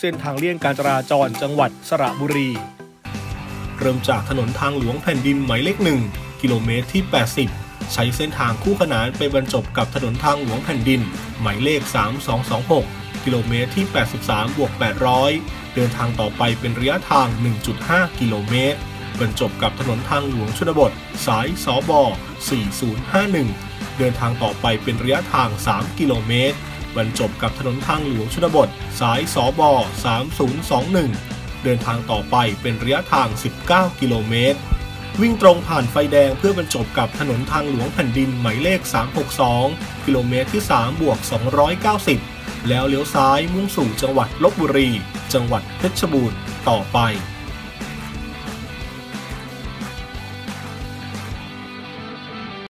เส้นทางเลี่ยงการจราจรจังหวัดสระบุรี เริ่มจากถนนทางหลวงแผ่นดินหมายเลขหนึ่งกิโลเมตรที่ 80 ใช้เส้นทางคู่ขนานไปบรรจบกับถนนทางหลวงแผ่นดิน หมายเลข 3226 กิโลเมตรที่ 83บวก800 เดินทางต่อไปเป็นระยะทาง 1.5 กิโลเมตรบรรจบกับถนนทางหลวงชนบท สายสบ4051 เดินทางต่อไปเป็นระยะทาง 3 กิโลเมตร บรรจบกับถนนทางหลวงชนบท สายสบ3021 เดินทางต่อไปเป็นระยะทาง 19 กิโลเมตร วิ่งตรงผ่านไฟแดงเพื่อบรรจบกับถนนทางหลวงแผ่นดินหมายเลข 362 กิโลเมตรที่ 3 บวก 290 แล้วเลี้ยวซ้ายมุ่งสู่จังหวัดลบบุรี จังหวัดเพชรบูรณ์ต่อไป